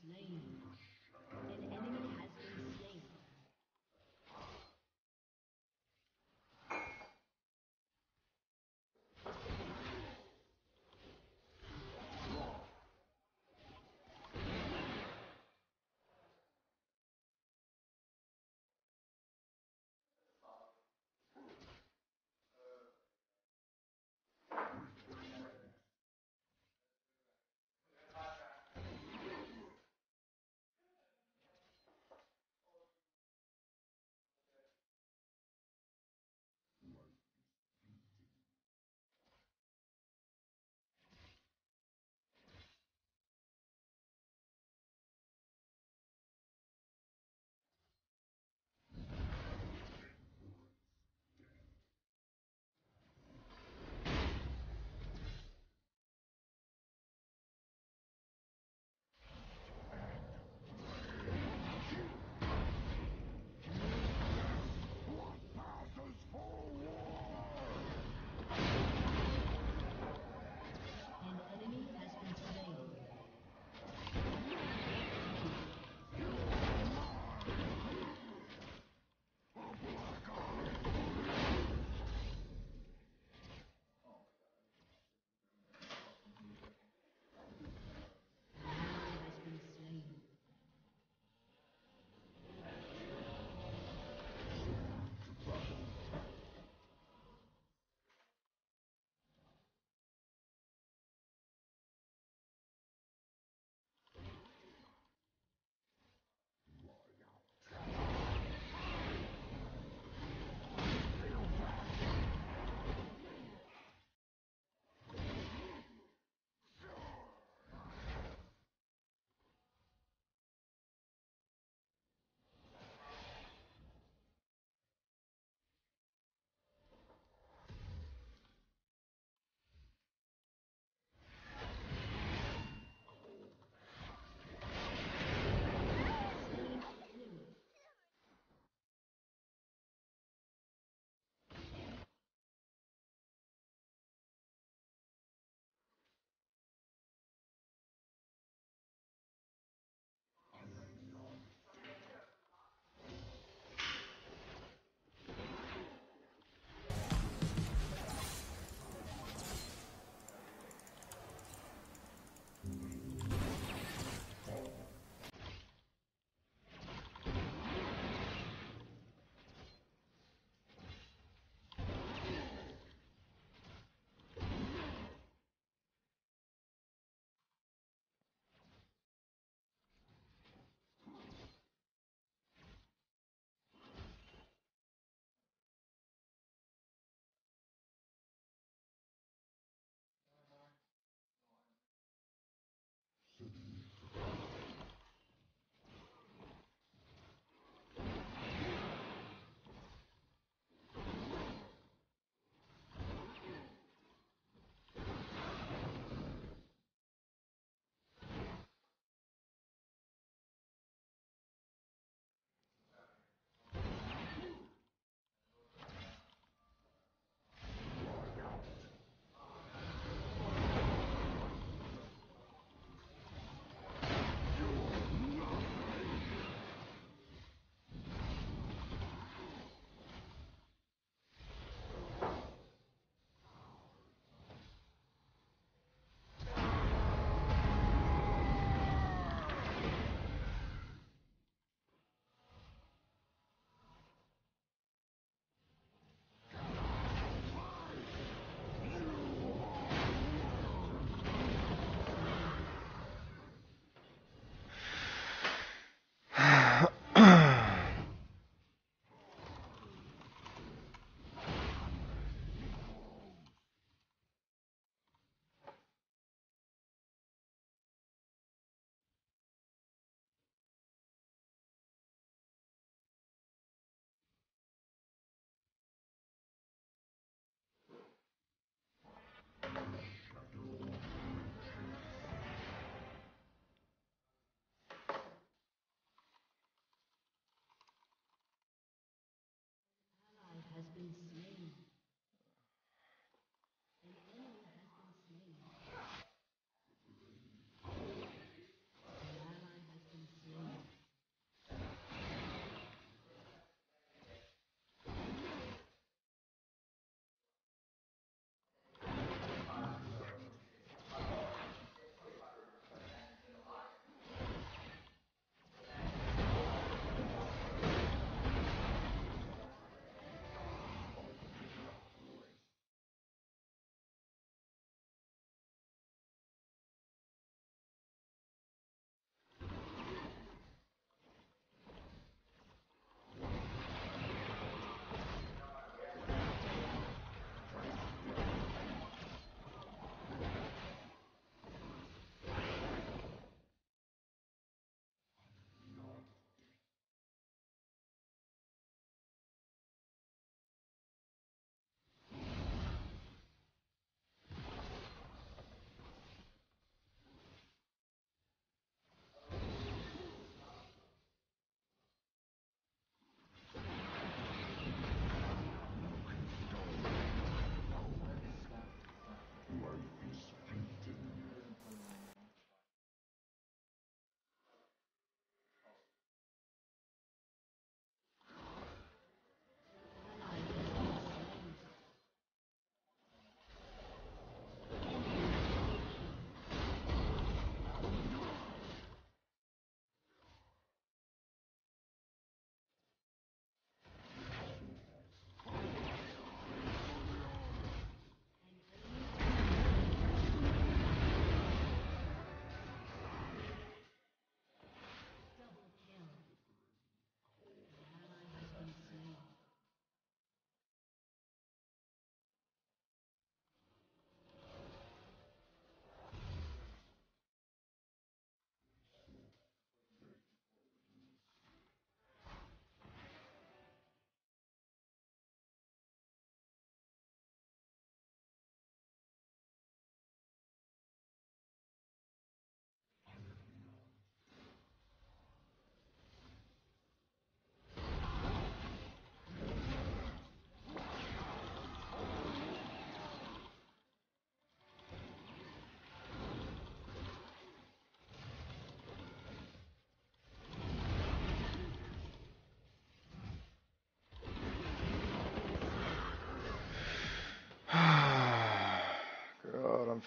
slain.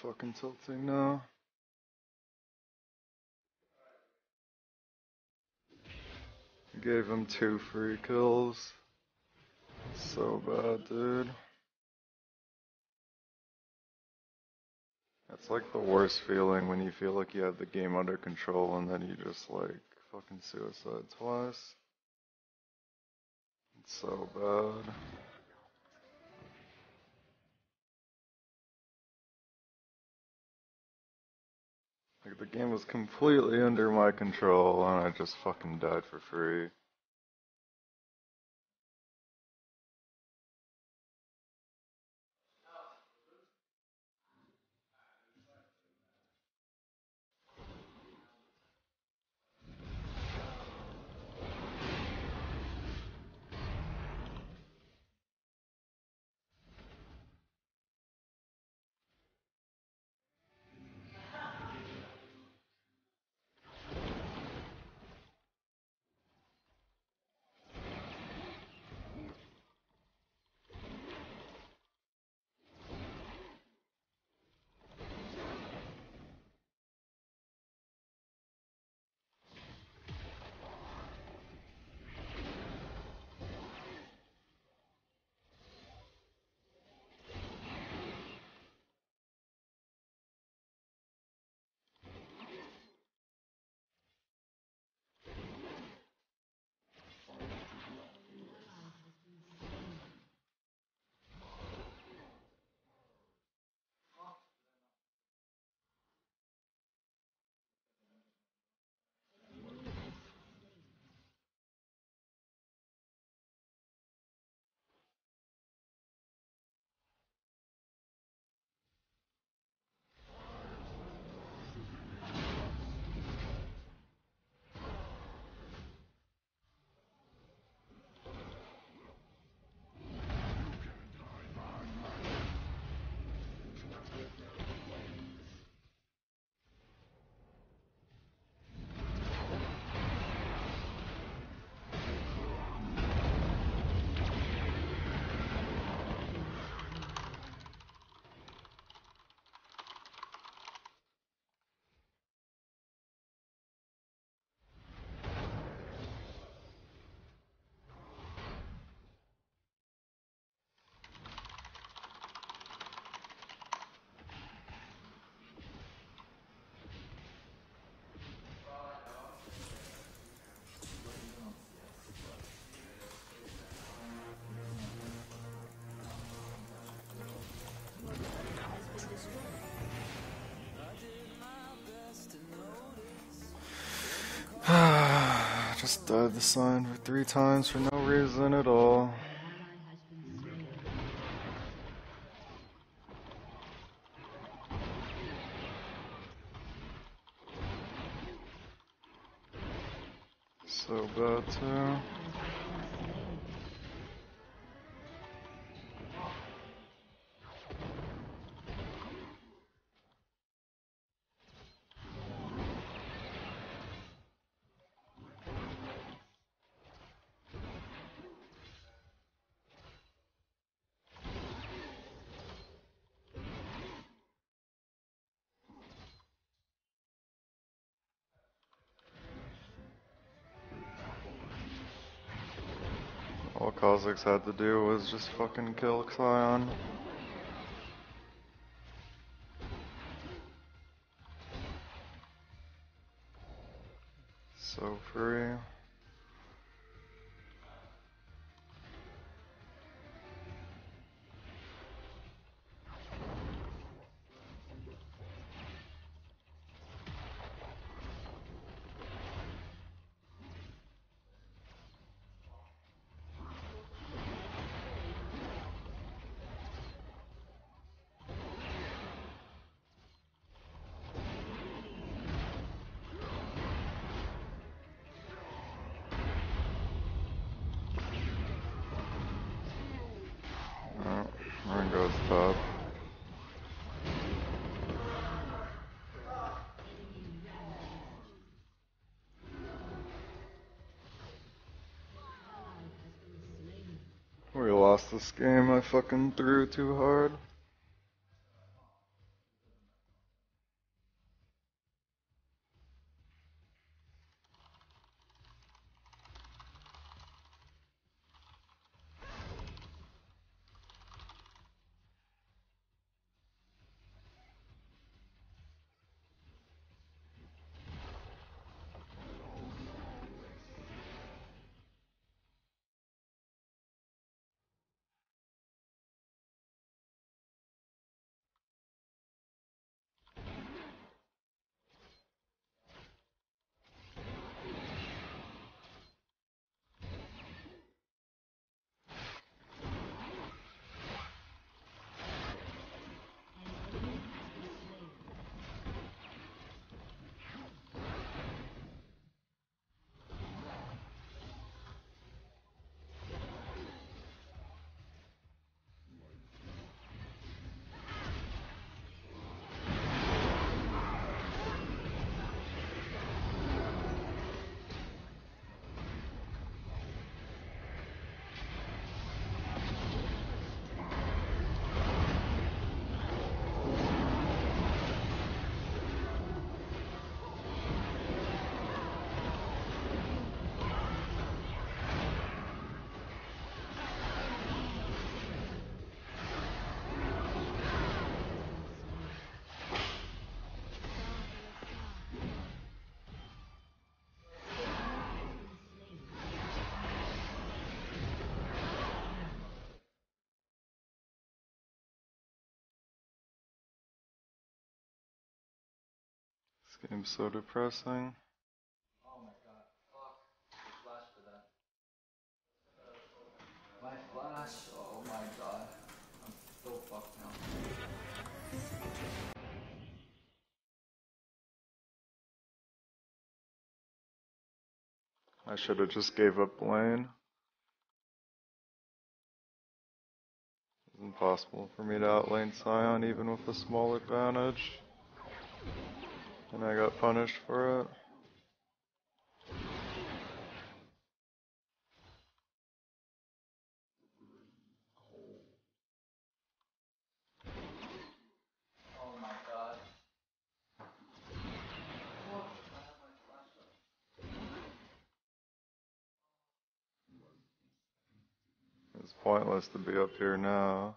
Fucking tilting now. Gave him two free kills. So bad, dude. It's like the worst feeling when you feel like you have the game under control and then you just like fucking suicide twice. It's so bad. The game was completely under my control and I just fucking died for free. Died the sign for three times for no reason at all. So bad too. Kha'Zix had to do was just fucking kill Sion. Top. We lost this game, I fucking threw too hard. Game's so depressing. Oh my god, fuck. Flash for that. My flash, oh my god. I'm so fucked now. I should have just gave up lane. It's impossible for me to outlane Sion even with a small advantage. And I got punished for it. It's pointless to be up here now.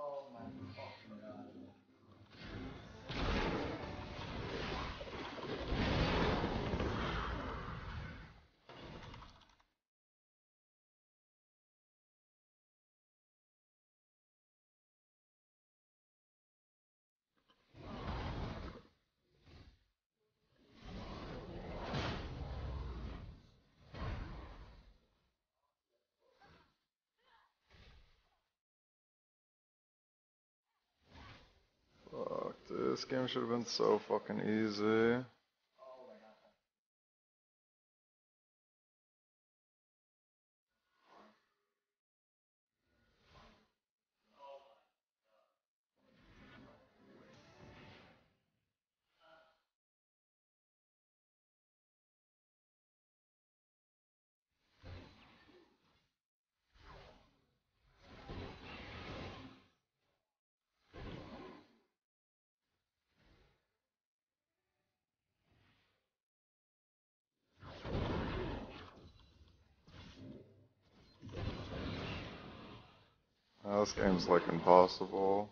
Oh my fucking god. Fuck, this game should have been so fucking easy. This game's like impossible.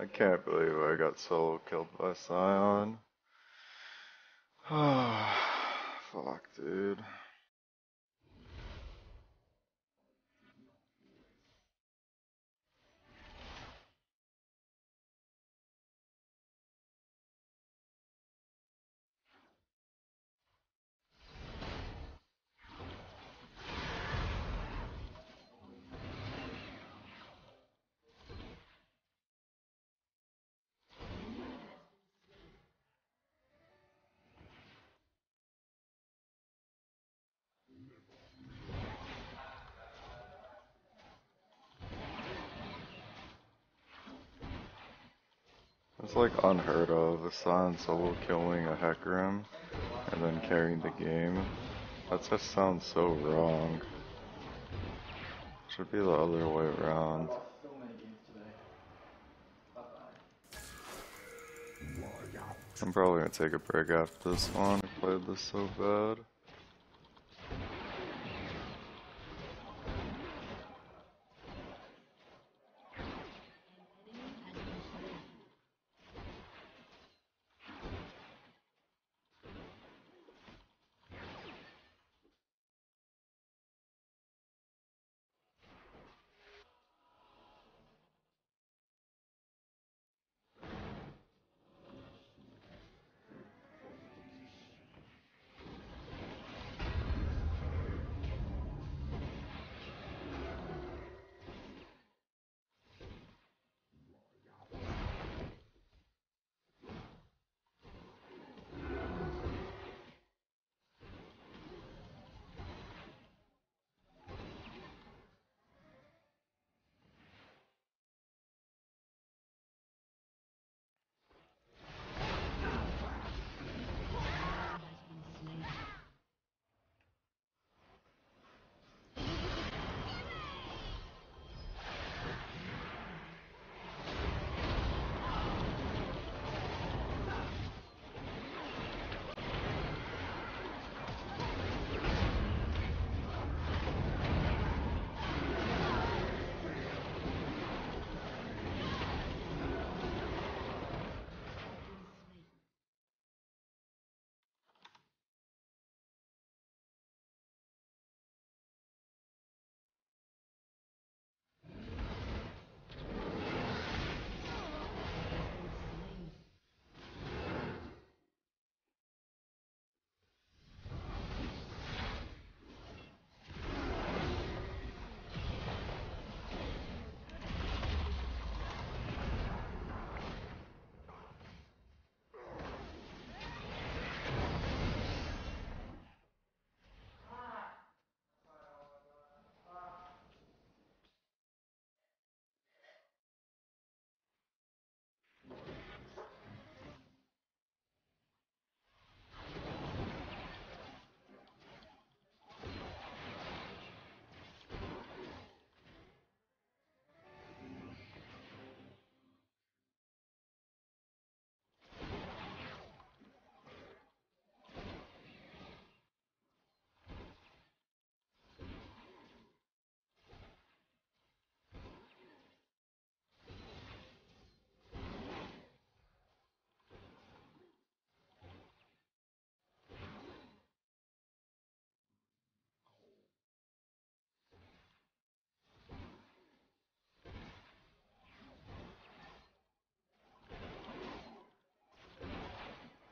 I can't believe I got solo killed by Sion. Fuck, dude. It's like unheard of, a Sion solo killing a Hecarim and then carrying the game. That just sounds so wrong. Should be the other way around. I'm probably gonna take a break after this one. I played this so bad.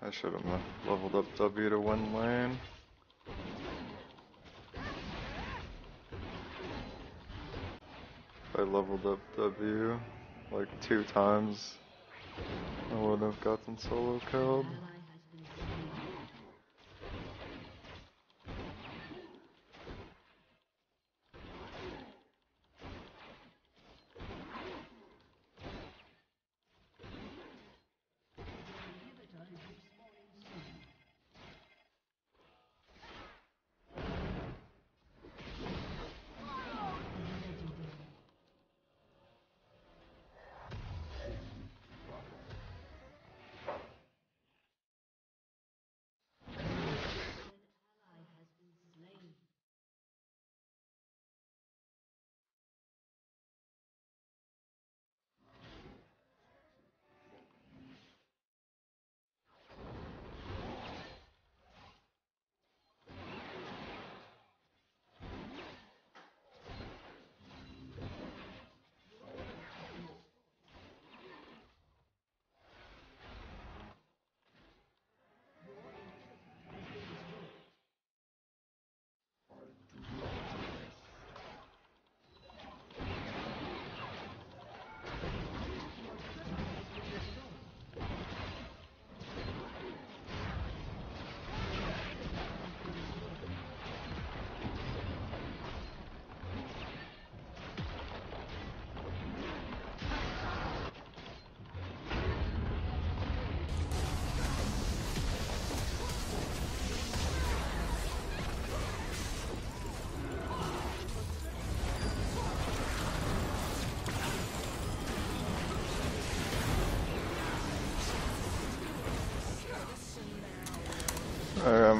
I should have leveled up W to win lane. If I leveled up W like two times, I would have gotten solo killed.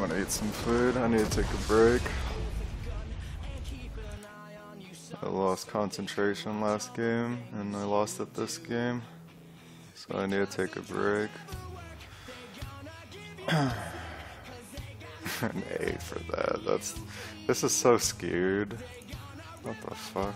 Gonna eat some food. I need to take a break. I lost concentration last game, and I lost it this game. So I need to take a break. An A for that. That's this is so skewed. What the fuck?